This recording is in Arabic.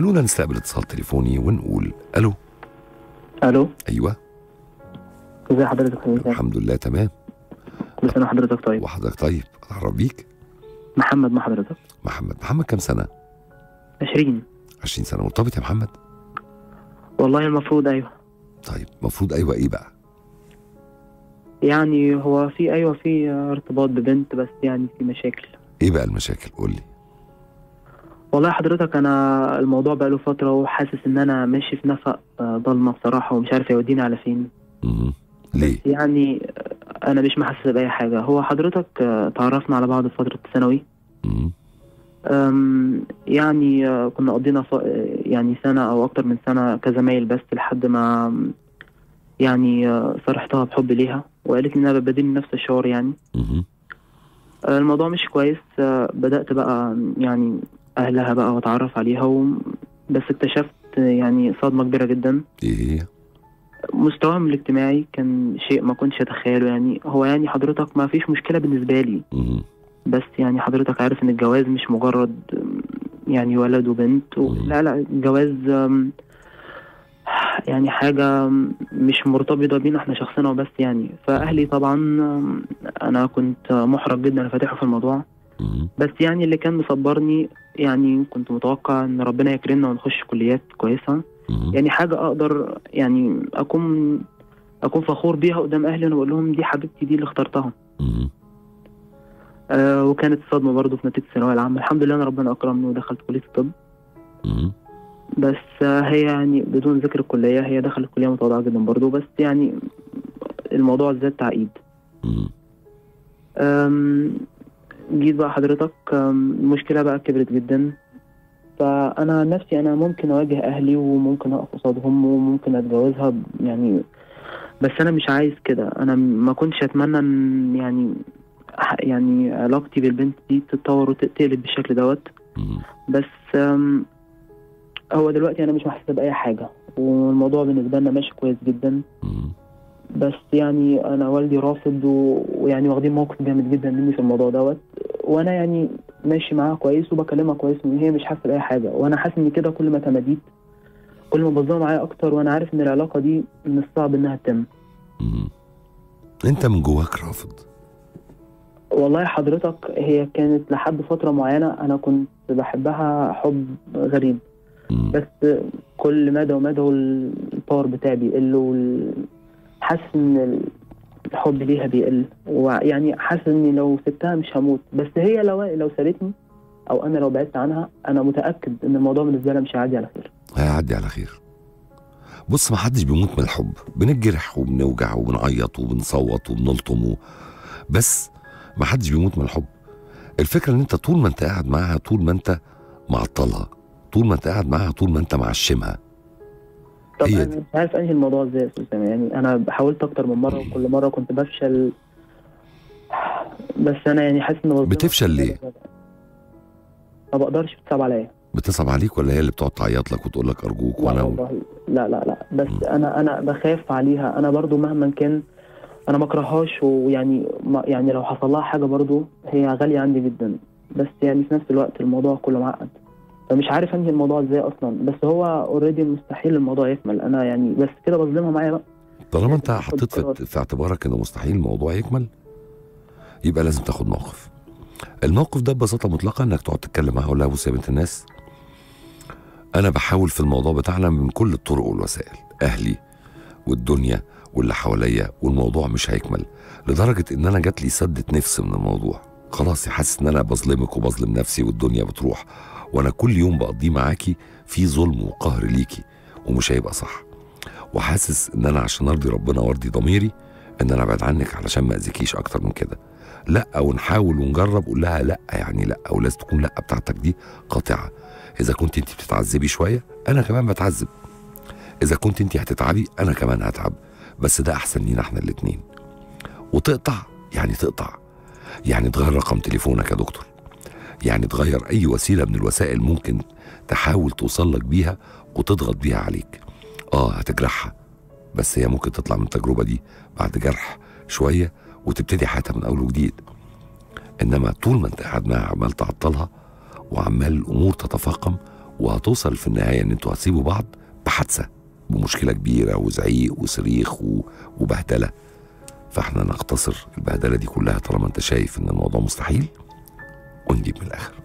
خلونا نستقبل اتصال تليفوني ونقول ألو؟ ألو؟ أيوه. إزي حضرتك؟ الحمد لله تمام. كل سنه وحضرتك طيب. وحضرتك طيب. اتعرف بيك محمد مع حضرتك. محمد. محمد كام سنة؟ 20 20 سنة. مرتبط يا محمد؟ والله المفروض أيوه. طيب المفروض أيوه إيه بقى؟ يعني هو في أيوه في ارتباط ببنت بس يعني في مشاكل. إيه بقى المشاكل؟ قول لي والله حضرتك أنا الموضوع بقاله فترة وحاسس إن أنا ماشي في نفق آه، ضلمة بصراحة ومش عارف يوديني على فين مم. ليه يعني آه، أنا مش محسس بأي حاجة هو حضرتك آه، تعرفنا على بعض في فترة الثانوي مم. أم، يعني كنا قضينا. يعني سنة أو أكتر من سنة كزمايل بس لحد ما يعني صرحتها بحب ليها وقالت لي إنها بتبادلني نفس الشعور يعني مم. الموضوع مش كويس بدأت بقى يعني أهلها بقى وأتعرف عليها و... بس اكتشفت يعني صدمة كبيرة جدا. إيه مستواهم الاجتماعي كان شيء ما كنتش أتخيله يعني هو يعني حضرتك ما فيش مشكلة بالنسبة لي. بس يعني حضرتك عارف إن الجواز مش مجرد يعني ولد وبنت و... لا لا الجواز يعني حاجة مش مرتبطة بينا إحنا شخصنا وبس يعني. فأهلي طبعا أنا كنت محرج جدا فاتحه في الموضوع. بس يعني اللي كان مصبرني يعني كنت متوقع إن ربنا يكرمنا ونخش كليات كويسة. مم. يعني حاجة أقدر يعني أكون أكون فخور بيها قدام أهلي وأنا بقول لهم دي حبيبتي دي اللي اخترتها. آه وكانت صدمة برضه في نتيجة الثانوية العامة. الحمد لله أنا ربنا أكرمني ودخلت كلية الطب. بس آه هي يعني بدون ذكر الكلية هي دخلت كلية متواضعة جدا برضه. بس يعني الموضوع زاد تعقيد. جيت بقى حضرتك المشكلة بقى كبرت جدا فأنا نفسي أنا ممكن أواجه أهلي وممكن أقف قصادهم وممكن أتجوزها يعني بس أنا مش عايز كده أنا ما كنتش أتمنى إن يعني يعني علاقتي بالبنت دي تتطور وتقلب بالشكل دوت. بس هو دلوقتي أنا مش محسوب باي حاجة والموضوع بالنسبة لنا ماشي كويس جدا. بس يعني أنا والدي رافض ويعني واخدين موقف جامد جدا مني في الموضوع دوت وأنا يعني ماشي معاها كويس وبكلمها كويس وهي مش حاسة بأي حاجة وأنا حاسس إن كده كل ما تمديت كل ما بظلم معايا أكتر وأنا عارف إن العلاقة دي من الصعب إنها تتم. أنت من جواك رافض والله حضرتك هي كانت لحد فترة معينة أنا كنت بحبها حب غريب. بس كل مدى ومدى الباور بتاعي بيقل. حاسس إن الحب ليها بيقل. ويعني حاسس اني لو سبتها مش هموت. بس هي لو لو سابتني أو أنا لو بعدت عنها أنا متأكد إن الموضوع بالنسبة لها مش هيعدي على خير. هيعدي على خير. بص ما حدش بيموت من الحب. بنجرح وبنوجع وبنعيط وبنصوت وبنلطم. بس ما حدش بيموت من الحب. الفكرة إن أنت طول ما أنت قاعد معاها طول ما أنت معطلها طول ما أنت قاعد معاها طول ما أنت معشمها طب هي أنا دي. مش عارف أنهي الموضوع إزاي يا أستاذ يعني أنا حاولت أكتر من مرة وكل مرة كنت بفشل. بس أنا يعني حاسس إن بتفشل ليه؟ ما بقدرش بتصعب عليا. بتصعب عليك ولا هي اللي بتقعد تعيط لك وتقول لك أرجوك لا وأنا والله. لا لا لا. بس مم. أنا أنا بخاف عليها. أنا برضو مهما كان أنا ما أكرههاش ويعني ما يعني لو حصل لها حاجة برضو هي غالية عندي جدا. بس يعني في نفس الوقت الموضوع كله معقد. فمش عارف أنهي الموضوع إزاي أصلا. بس هو اوريدي مستحيل الموضوع يكمل. أنا يعني بس كده بظلمها معايا بقى. طالما أنت حطيت في, في اعتبارك إنه مستحيل الموضوع يكمل يبقى لازم تاخد موقف. الموقف ده ببساطة مطلقة إنك تقعد تتكلم معاها ولا بص يا بنت الناس. أنا بحاول في الموضوع بتاعنا من كل الطرق والوسائل أهلي والدنيا واللي حواليا والموضوع مش هيكمل. لدرجة إن أنا جات لي سدة نفس من الموضوع. خلاص حاسس إن أنا بظلمك وبظلم نفسي والدنيا بتروح. وأنا كل يوم بقضيه معاكي في ظلم وقهر ليكي ومش هيبقى صح. وحاسس إن أنا عشان أرضي ربنا وأرضي ضميري إن أنا أبعد عنك علشان ما أذيكيش أكتر من كده. لأ ونحاول ونجرب قول لها لأ يعني لأ ولازم تكون لأ بتاعتك دي قاطعة. إذا كنت أنت بتتعذبي شوية أنا كمان بتعذب. إذا كنت أنت هتتعبي أنا كمان هتعب. بس ده أحسن لينا إحنا الاتنين. وتقطع يعني تقطع. يعني تغير رقم تليفونك يا دكتور. يعني تغير أي وسيلة من الوسائل ممكن تحاول توصل لك بيها وتضغط بيها عليك. آه هتجرحها. بس هي ممكن تطلع من التجربة دي بعد جرح شوية وتبتدي حياتها من أول وجديد. إنما طول ما أنت قاعد معاها عمال تعطلها وعمال الأمور تتفاقم وهتوصل في النهاية إن أنتوا هتسيبوا بعض بحادثة بمشكلة كبيرة وزعيق وصريخ و- وبهدلة. فإحنا نختصر البهدلة دي كلها طالما أنت شايف إن الموضوع مستحيل. 兄弟们，来！